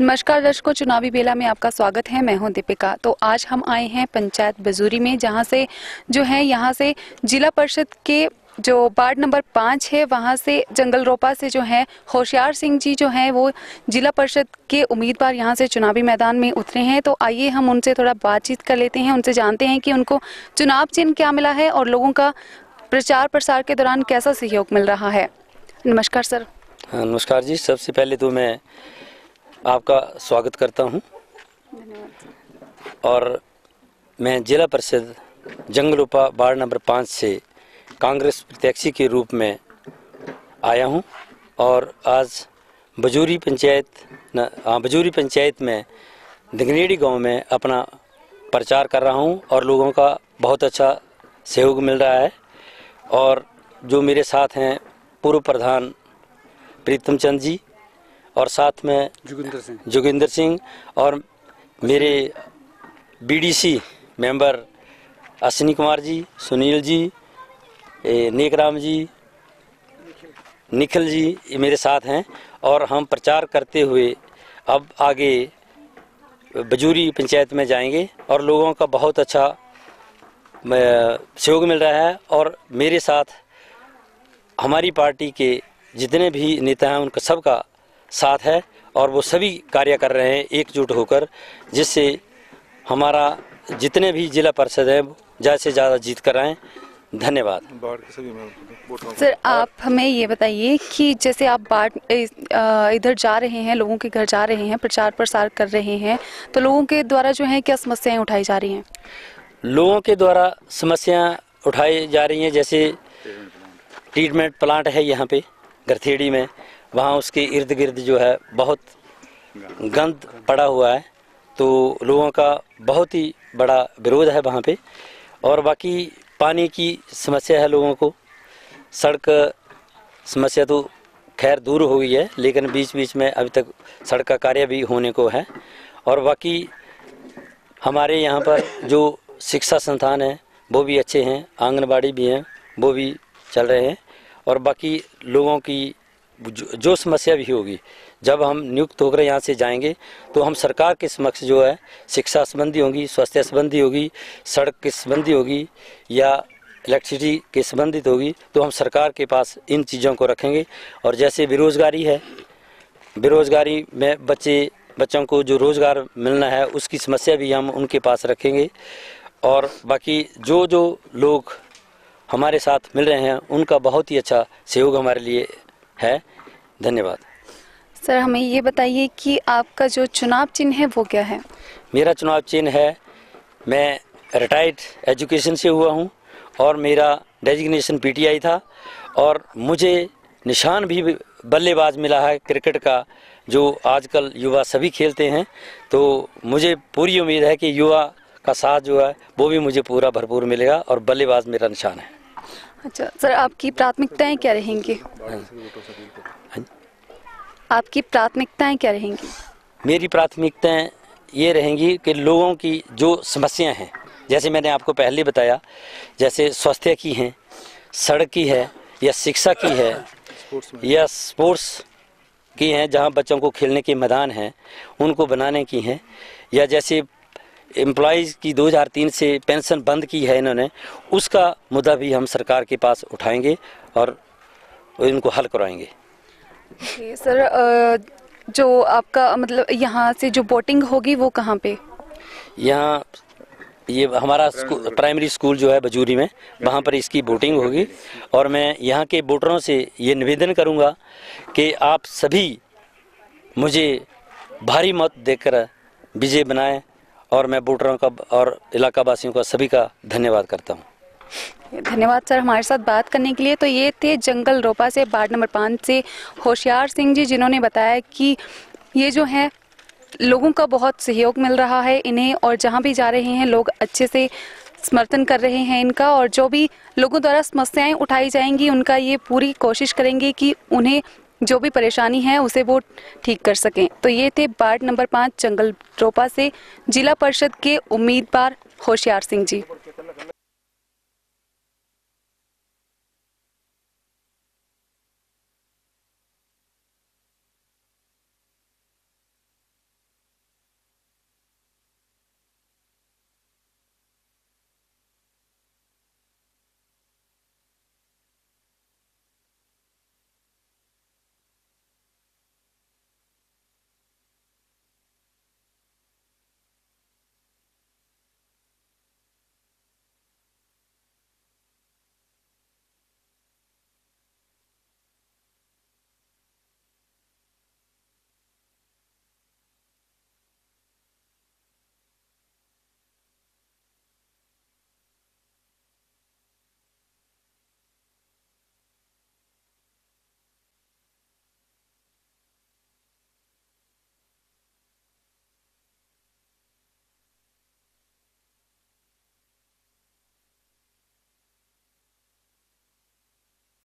नमस्कार दर्शकों, चुनावी बेला में आपका स्वागत है। मैं हूँ दीपिका। तो आज हम आए हैं पंचायत बजूरी में, जहाँ से जो है, यहाँ से जिला परिषद के जो वार्ड नंबर पाँच है, वहाँ से जंगल रोपा से जो है, होशियार सिंह जी जो हैं, वो जिला परिषद के उम्मीदवार यहाँ से चुनावी मैदान में उतरे हैं। तो आइए हम उनसे थोड़ा बातचीत कर लेते हैं। उनसे जानते हैं कि उनको चुनाव चिन्ह क्या मिला है और लोगों का प्रचार प्रसार के दौरान कैसा सहयोग मिल रहा है। नमस्कार, सर। हाँ नमस्कार जी। सबसे पहले तो मैं आपका स्वागत करता हूँ। और मैं जिला परिषद जंगलोपा वार्ड नंबर पाँच से कांग्रेस प्रत्याशी के रूप में आया हूँ। और आज बजूरी पंचायत न हाँ, बजूरी पंचायत में दिगनेड़ी गाँव में अपना प्रचार कर रहा हूँ और लोगों का बहुत अच्छा सहयोग मिल रहा है। और जो मेरे साथ हैं पूर्व प्रधान प्रीतम चंद जी और साथ में जोगिंदर सिंह। जोगिंदर सिंह और मेरे बीडीसी मेंबर अश्विनी कुमार जी सुनील जी नेकराम जी निखिल जी मेरे साथ हैं और हम प्रचार करते हुए अब आगे बजूरी पंचायत में जाएँगे और लोगों का बहुत अच्छा सहयोग मिल रहा है और मेरे साथ हमारी पार्टी के जितने भी नेता हैं उनका सबका साथ है और वो सभी कार्य कर रहे हैं एकजुट होकर जिससे हमारा जितने भी जिला परिषद है ज़्यादा से ज़्यादा जीत कर आएँ। धन्यवाद। सर आप हमें ये बताइए कि जैसे आप बाढ़ इधर जा रहे हैं लोगों के घर जा रहे हैं प्रचार प्रसार कर रहे हैं तो लोगों के द्वारा जो है क्या समस्याएँ उठाई जा रही हैं? लोगों के द्वारा समस्याएँ उठाई जा रही हैं जैसे ट्रीटमेंट प्लांट है यहाँ पे गरथेड़ी में। वहाँ उसके इर्द गिर्द जो है बहुत गंद पड़ा हुआ है तो लोगों का बहुत ही बड़ा विरोध है वहाँ पे। और बाकी पानी की समस्या है लोगों को। सड़क समस्या तो खैर दूर हो गई है, लेकिन बीच बीच में अभी तक सड़क का कार्य भी होने को है। और बाकी हमारे यहाँ पर जो शिक्षा संस्थान है, वो भी अच्छे हैं, आंगनबाड़ी भी हैं, वो भी चल रहे हैं। और बाकी लोगों की जो, समस्या भी होगी जब हम नियुक्त होकर यहाँ से जाएँगे तो हम सरकार के समक्ष जो है शिक्षा संबंधी होगी स्वास्थ्य संबंधी होगी सड़क के संबंधी होगी या इलेक्ट्रिसिटी के संबंधित होगी तो हम सरकार के पास इन चीज़ों को रखेंगे। और जैसे बेरोज़गारी है बेरोज़गारी में बच्चे बच्चों को जो रोज़गार मिलना है उसकी समस्या भी हम उनके पास रखेंगे। और बाकी जो जो लोग हमारे साथ मिल रहे हैं उनका बहुत ही अच्छा सहयोग हमारे लिए है। धन्यवाद। सर हमें ये बताइए कि आपका जो चुनाव चिन्ह है वो क्या है? मेरा चुनाव चिन्ह है मैं रिटायर्ड एजुकेशन से हुआ हूँ और मेरा डेजिग्नेशन पीटीआई था और मुझे निशान भी बल्लेबाज मिला है क्रिकेट का जो आजकल युवा सभी खेलते हैं। तो मुझे पूरी उम्मीद है कि युवा का साथ जो है वो भी मुझे पूरा भरपूर मिलेगा और बल्लेबाज मेरा निशान है। अच्छा सर, आपकी प्राथमिकताएँ क्या रहेंगी? आपकी प्राथमिकताएँ क्या रहेंगी? मेरी प्राथमिकताएँ ये रहेंगी कि लोगों की जो समस्याएँ हैं, जैसे मैंने आपको पहले बताया, जैसे स्वास्थ्य की हैं, सड़क की है, या शिक्षा की है, या स्पोर्ट्स की हैं, जहाँ बच्चों को खेलने के मैदान हैं, उनको बनाने की हैं, या जैसे एम्प्लॉयज़ की 2003 से पेंशन बंद की है इन्होंने उसका मुद्दा भी हम सरकार के पास उठाएँगे और इनको हल करवाएँगे सर जो आपका मतलब यहाँ से जो बोटिंग होगी वो कहाँ पे? यहाँ ये हमारा प्राइमरी स्कूल जो है बजूरी में वहाँ पर इसकी बोटिंग होगी और मैं यहाँ के बोटरों से ये निवेदन करूँगा कि आप सभी मुझे भारी मत देकर विजय बनाएँ और मैं वोटरों का और इलाका वासियों का सभी का धन्यवाद करता हूँ। धन्यवाद सर हमारे साथ बात करने के लिए। तो ये थे जंगल रोपा से वार्ड नंबर पाँच से होशियार सिंह जी, जिन्होंने बताया कि ये जो है, लोगों का बहुत सहयोग मिल रहा है इन्हें और जहाँ भी जा रहे हैं, लोग अच्छे से समर्थन कर रहे हैं इनका और जो भी लोगों द्वारा समस्याएँ उठाई जाएँगी, उनका ये पूरी कोशिश करेंगे कि उन्हें जो भी परेशानी है, उसे वो ठीक कर सकें। तो ये थे वार्ड नंबर पाँच जंगल रोपा से जिला परिषद के उम्मीदवार होशियार सिंह जी।